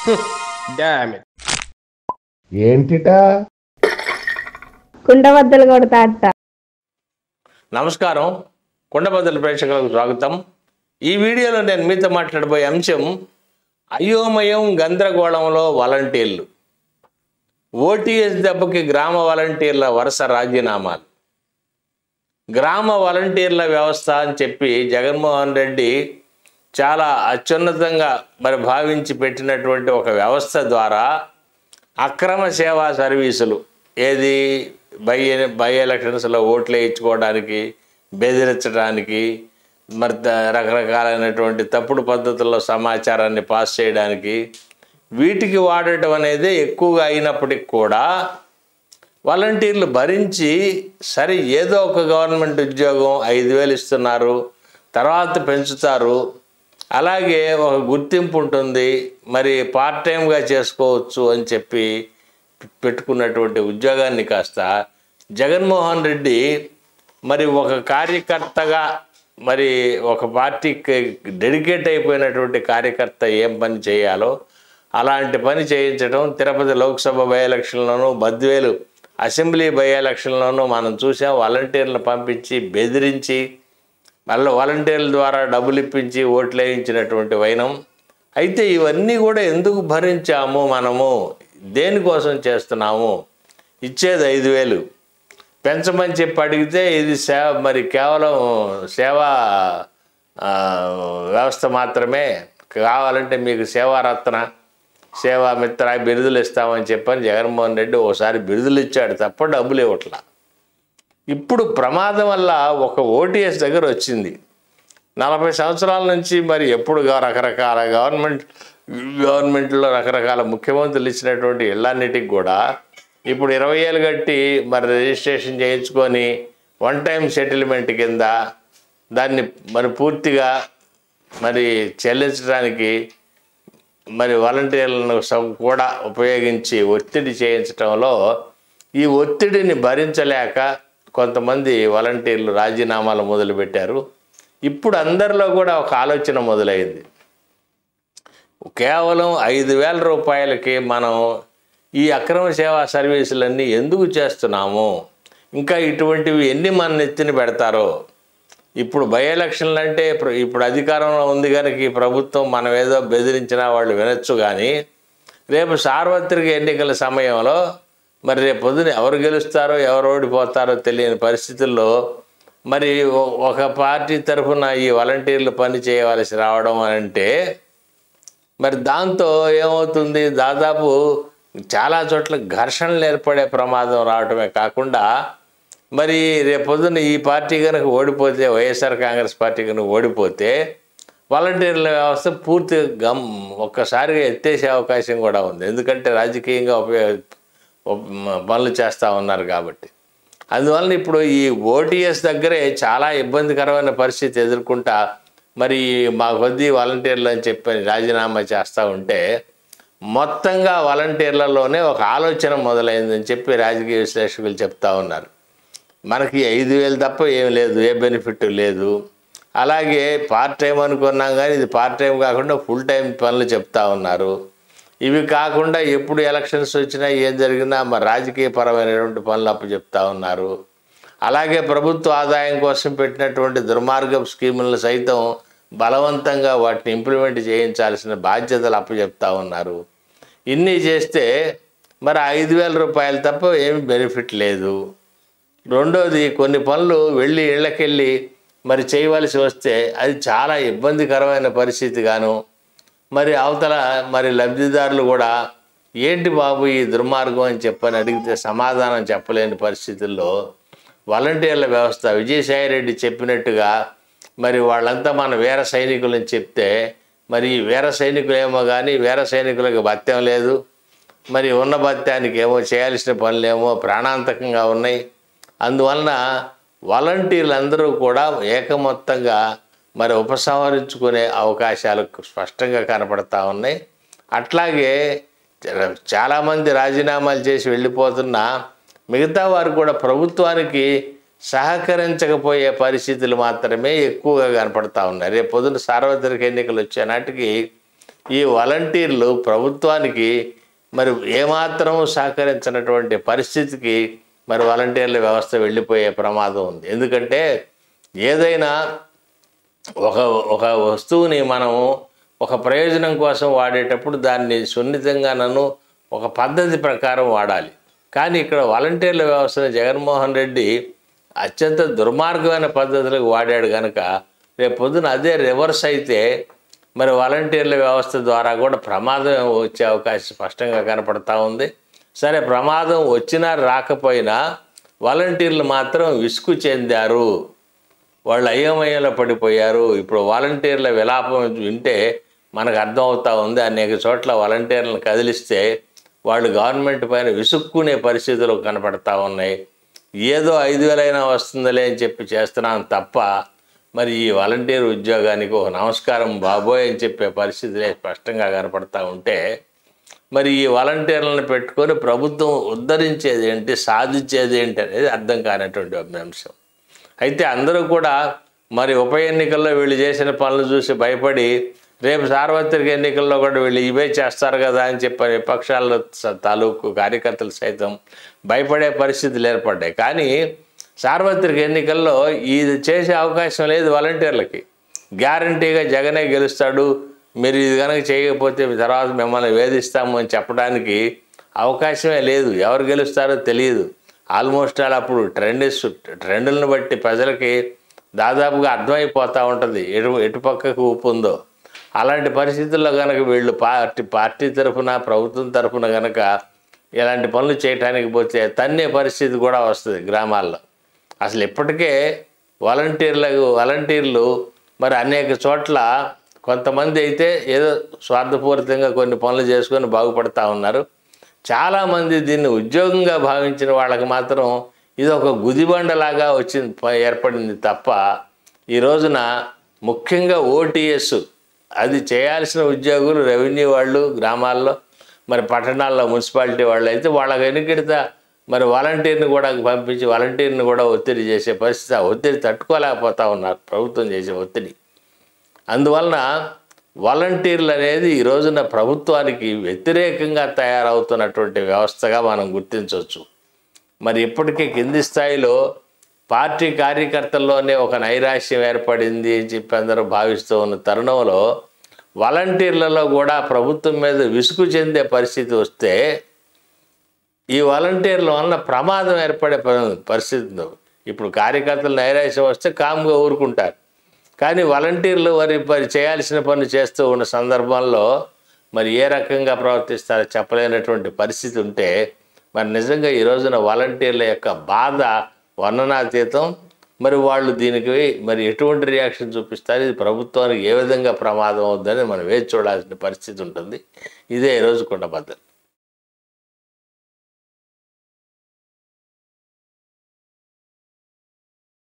ఏంటిటా? కుండబద్దలు కొడతా అట్ట నమస్కారం. కుండబద్దల ప్రేక్షకులకు స్వాగతం. ఈ వీడియోలో నేను మీతో మాట్లాడబోయే అంశం అయోమయం గందరగోళంలో వాలంటీర్లు. ఓటీఎస్ దెబ్బకి గ్రామ వాలంటీర్ల వరుస రాజీనామాలు. గ్రామ వాలంటీర్ల వ్యవస్థ అని చెప్పి జగన్మోహన్ రెడ్డి చాలా అత్యున్నతంగా మరి భావించి పెట్టినటువంటి ఒక వ్యవస్థ ద్వారా అక్రమ సేవా సర్వీసులు ఏది బై బై ఎలక్షన్స్లో ఓట్లు వేయించుకోవడానికి బెదిరించడానికి మరి రకరకాలైనటువంటి తప్పుడు పద్ధతుల్లో సమాచారాన్ని పాస్ చేయడానికి వీటికి వాడటం అనేది ఎక్కువగా అయినప్పటికి కూడా వాలంటీర్లు భరించి సరే ఏదో ఒక గవర్నమెంట్ ఉద్యోగం ఐదు వేలు ఇస్తున్నారు తర్వాత పెంచుతారు అలాగే ఒక గుర్తింపు ఉంటుంది. మరి పార్ట్ టైంగా చేసుకోవచ్చు అని చెప్పి పెట్టుకున్నటువంటి ఉద్యోగాన్ని కాస్త జగన్మోహన్ రెడ్డి మరి ఒక కార్యకర్తగా మరి ఒక పార్టీకి డెడికేట్ అయిపోయినటువంటి కార్యకర్త ఏం పని చేయాలో అలాంటి పని చేయించడం తిరుపతి లోక్సభ బై ఎలక్షన్లోనూ బద్వేలు అసెంబ్లీ బై ఎలక్షన్లోనూ మనం చూసాం. వాలంటీర్లను పంపించి బెదిరించి మళ్ళీ వాలంటీర్ల ద్వారా డబ్బులు ఇప్పించి ఓట్లు వేయించినటువంటి వైనం. అయితే ఇవన్నీ కూడా ఎందుకు భరించాము మనము? దేనికోసం చేస్తున్నాము? ఇచ్చేది ఐదు వేలు. పెంచమని చెప్పి అడిగితే ఇది సేవ మరి కేవలం సేవా వ్యవస్థ మాత్రమే. కావాలంటే మీకు సేవారత్న సేవా మిత్ర బిరుదులు ఇస్తామని చెప్పని జగన్మోహన్ రెడ్డి ఒకసారి బిరుదులు ఇచ్చాడు తప్ప డబ్బులు ఇవ్వట్లా. ఇప్పుడు ప్రమాదం వల్ల ఒక ఓటీఎస్ దగ్గర వచ్చింది. నలభై సంవత్సరాల నుంచి మరి ఎప్పుడు రకరకాల గవర్నమెంట్ గవర్నమెంట్లో రకరకాల ముఖ్యమంత్రులు ఇచ్చినటువంటి ఇళ్ళన్నిటికి కూడా ఇప్పుడు ఇరవై ఏళ్ళు కట్టి మరి రిజిస్ట్రేషన్ చేయించుకొని వన్ టైం సెటిల్మెంట్ కింద దాన్ని మరి పూర్తిగా మరి చెల్లించడానికి మరి వాలంటీర్లను కూడా ఉపయోగించి ఒత్తిడి చేయించడంలో ఈ ఒత్తిడిని భరించలేక కొంతమంది వాలంటీర్లు రాజీనామాలు మొదలుపెట్టారు. ఇప్పుడు అందరిలో కూడా ఒక ఆలోచన మొదలైంది. కేవలం ఐదు వేల రూపాయలకి మనం ఈ అక్రమ సేవా సర్వీసులన్నీ ఎందుకు చేస్తున్నాము? ఇంకా ఇటువంటివి ఎన్ని మన నెత్తిన పెడతారో? ఇప్పుడు బై ఎలక్షన్లు అంటే ఇప్పుడు అధికారంలో ఉంది కనుక ఈ ప్రభుత్వం మనం ఏదో బెదిరించినా వాళ్ళు వినొచ్చు కానీ రేపు సార్వత్రిక ఎన్నికల సమయంలో మరి రేపు పొద్దున ఎవరు గెలుస్తారో ఎవరు ఓడిపోతారో తెలియని పరిస్థితుల్లో మరి ఒ- ఒక పార్టీ తరఫున ఈ వాలంటీర్లు పని చేయవలసి రావడం అంటే మరి దాంతో ఏమవుతుంది? దాదాపు చాలా చోట్ల ఘర్షణలు ఏర్పడే ప్రమాదం రావటమే కాకుండా మరి రేపొద్దున ఈ పార్టీ కనుక ఓడిపోతే వైఎస్ఆర్ కాంగ్రెస్ పార్టీ కనుక ఓడిపోతే వాలంటీర్ల వ్యవస్థ పూర్తిగా గమ్ ఒక్కసారిగా ఎత్తేసే అవకాశం కూడా ఉంది. ఎందుకంటే రాజకీయంగా ఉపయోగ పనులు చేస్తూ ఉన్నారు కాబట్టి. అందువలన ఇప్పుడు ఈ ఓటీఎస్ దగ్గరే చాలా ఇబ్బందికరమైన పరిస్థితి ఎదుర్కొంటా మరి మా కొద్దీ వాలంటీర్లు అని చెప్పి రాజీనామా చేస్తూ ఉంటే మొత్తంగా వాలంటీర్లలోనే ఒక ఆలోచన మొదలైందని చెప్పి రాజకీయ విశ్లేషకులు చెప్తా ఉన్నారు. మనకి ఐదు వేలు తప్ప ఏం లేదు ఏ బెనిఫిట్ లేదు. అలాగే పార్ట్ టైం అనుకున్నాం కానీ ఇది పార్ట్ టైం కాకుండా ఫుల్ టైం పనులు చెప్తా ఉన్నారు. ఇవి కాకుండా ఎప్పుడు ఎలక్షన్స్ వచ్చినా ఏం జరిగినా మరి రాజకీయ పరమైనటువంటి పనులు అప్పు చెప్తా ఉన్నారు. అలాగే ప్రభుత్వ ఆదాయం కోసం పెట్టినటువంటి దుర్మార్గం స్కీములను సైతం బలవంతంగా వాటిని ఇంప్లిమెంట్ చేయించాల్సిన బాధ్యతలు అప్పచెప్తా ఉన్నారు. ఇన్ని చేస్తే మరి ఐదు వేల రూపాయలు తప్ప ఏమి బెనిఫిట్ లేదు. రెండోది కొన్ని పనులు వెళ్ళి ఇళ్ళకెళ్ళి మరి చేయవలసి వస్తే అది చాలా ఇబ్బందికరమైన పరిస్థితి గాను మరి అవతల మరి లబ్ధిదారులు కూడా ఏంటి బాబు ఈ దుర్మార్గం అని చెప్పని అడిగితే సమాధానం చెప్పలేని పరిస్థితుల్లో వాలంటీర్ల వ్యవస్థ విజయసాయిరెడ్డి చెప్పినట్టుగా మరి వాళ్ళంతా మన వీర సైనికులని చెప్తే మరి ఈ వీర సైనికులేమో కానీ వీర సైనికులకు భత్యం లేదు మరి ఉన్న భత్యానికి ఏమో చేయాల్సిన పనులేమో ప్రాణాంతకంగా ఉన్నాయి. అందువలన వాలంటీర్లు అందరూ కూడా ఏకమొత్తంగా మరి ఉపసంహరించుకునే అవకాశాలు స్పష్టంగా కనపడతా ఉన్నాయి. అట్లాగే చాలామంది రాజీనామాలు చేసి వెళ్ళిపోతున్నా మిగతా వారు కూడా ప్రభుత్వానికి సహకరించకపోయే పరిస్థితులు మాత్రమే ఎక్కువగా కనపడతా ఉన్నాయి. రేపు పొద్దున సార్వత్రిక ఎన్నికలు వచ్చే నాటికి ఈ వాలంటీర్లు ప్రభుత్వానికి మరి ఏమాత్రం సహకరించినటువంటి పరిస్థితికి మరి వాలంటీర్ల వ్యవస్థ వెళ్ళిపోయే ప్రమాదం ఉంది. ఎందుకంటే ఏదైనా ఒక ఒక వస్తువుని మనము ఒక ప్రయోజనం కోసం వాడేటప్పుడు దాన్ని సున్నితంగా నన్ను ఒక పద్ధతి ప్రకారం వాడాలి. కానీ ఇక్కడ వాలంటీర్ల వ్యవస్థను జగన్మోహన్ రెడ్డి అత్యంత దుర్మార్గమైన పద్ధతులకు వాడాడు కనుక రేపు పొద్దున అదే రివర్స్ అయితే మరి వాలంటీర్ల వ్యవస్థ ద్వారా కూడా ప్రమాదం వచ్చే అవకాశం స్పష్టంగా కనపడతా ఉంది. సరే ప్రమాదం వచ్చినా రాకపోయినా వాలంటీర్లు మాత్రం విసుగు చెందారు. వాళ్ళు అయోమయంలో పడిపోయారు. ఇప్పుడు వాలంటీర్ల విలాపం వింటే మనకు అర్థమవుతా ఉంది. అనేక చోట్ల వాలంటీర్లను కదిలిస్తే వాళ్ళు గవర్నమెంట్ పైన విసుక్కునే పరిస్థితులు కనపడతా ఉన్నాయి. ఏదో ఐదు వేలైనా వస్తుందిలే అని చెప్పి చేస్తున్నాను తప్ప మరి ఈ వాలంటీర్ ఉద్యోగానికి ఒక నమస్కారం బాబోయ్ అని చెప్పే పరిస్థితులే స్పష్టంగా కనపడతా ఉంటే మరి ఈ వాలంటీర్లను పెట్టుకొని ప్రభుత్వం ఉద్ధరించేది ఏంటి సాధించేది ఏంటి అనేది అర్థం కానటువంటి అంశం. అయితే అందరూ కూడా మరి ఉప ఎన్నికల్లో వీళ్ళు చేసిన పనులు చూసి భయపడి రేపు సార్వత్రిక ఎన్నికల్లో కూడా వీళ్ళు ఇవే చేస్తారు కదా అని చెప్పి విపక్షాల తాలూకు కార్యకర్తలు సైతం భయపడే పరిస్థితులు ఏర్పడ్డాయి. కానీ సార్వత్రిక ఎన్నికల్లో ఇది చేసే అవకాశం లేదు వాలంటీర్లకి. గ్యారంటీగా జగనే గెలుస్తాడు. మీరు ఇది కనుక చేయకపోతే తర్వాత మిమ్మల్ని వేధిస్తాము అని చెప్పడానికి అవకాశమే లేదు. ఎవరు గెలుస్తారో తెలియదు. ఆల్మోస్ట్ ఆల్ అప్పుడు ట్రెండ్స్ ట్రెండ్లను బట్టి ప్రజలకి దాదాపుగా అర్థమైపోతూ ఉంటుంది ఎటు ఎటు పక్కకు ఊపు ఉందో. అలాంటి పరిస్థితుల్లో కనుక వీళ్ళు పార్టీ పార్టీ తరఫున ప్రభుత్వం తరఫున కనుక ఇలాంటి పనులు చేయడానికి పోతే తన్నే పరిస్థితి కూడా వస్తుంది గ్రామాల్లో. అసలు ఇప్పటికే వాలంటీర్లకు వాలంటీర్లు మరి అనేక చోట్ల కొంతమంది అయితే ఏదో స్వార్థపూరితంగా కొన్ని పనులు చేసుకొని బాగుపడతా ఉన్నారు. చాలామంది దీన్ని ఉద్యోగంగా భావించిన వాళ్ళకి మాత్రం ఇది ఒక గుదిబండలాగా వచ్చింది ఏర్పడింది తప్ప ఈ రోజున ముఖ్యంగా ఓటీఎస్ అది చేయాల్సిన ఉద్యోగులు రెవెన్యూ వాళ్ళు గ్రామాల్లో మరి పట్టణాల్లో మున్సిపాలిటీ వాళ్ళు అయితే వాళ్ళకి వెనుకెడతా మరి వాలంటీర్ని కూడా పంపించి వాలంటీర్ని కూడా ఒత్తిడి చేసే పరిస్థితి ఆ ఒత్తిడి తట్టుకోలేకపోతా ఉన్నారు ప్రభుత్వం చేసే ఒత్తిడి. అందువలన వాలంటీర్లు అనేది ఈ రోజున ప్రభుత్వానికి వ్యతిరేకంగా తయారవుతున్నటువంటి వ్యవస్థగా మనం గుర్తించవచ్చు. మరి ఇప్పటికే కింది స్థాయిలో పార్టీ కార్యకర్తల్లోనే ఒక నైరాశ్యం ఏర్పడింది అని చెప్పి అందరూ భావిస్తూ ఉన్న తరుణంలో వాలంటీర్లలో కూడా ప్రభుత్వం మీద విసుగు చెందే పరిస్థితి వస్తే ఈ వాలంటీర్ల వలన ప్రమాదం ఏర్పడే పరిస్థితి ఇప్పుడు కార్యకర్తలు నైరాశ్యం వస్తే కామ్గా ఊరుకుంటారు. కానీ వాలంటీర్లు వారి మరి చేయాల్సిన పనులు చేస్తూ ఉన్న సందర్భంలో మరి ఏ రకంగా ప్రవర్తిస్తారో చెప్పలేనటువంటి పరిస్థితి ఉంటే మరి నిజంగా ఈ రోజున వాలంటీర్ల యొక్క బాధ వర్ణనాతీతం మరి వాళ్ళు దీనికి మరి ఎటువంటి రియాక్షన్ చూపిస్తారు? ఇది ప్రభుత్వానికి ఏ విధంగా ప్రమాదం అవుతుందని మనం వేచి చూడాల్సిన పరిస్థితి ఉంటుంది. ఇదే ఈరోజు కొండబద్దలు.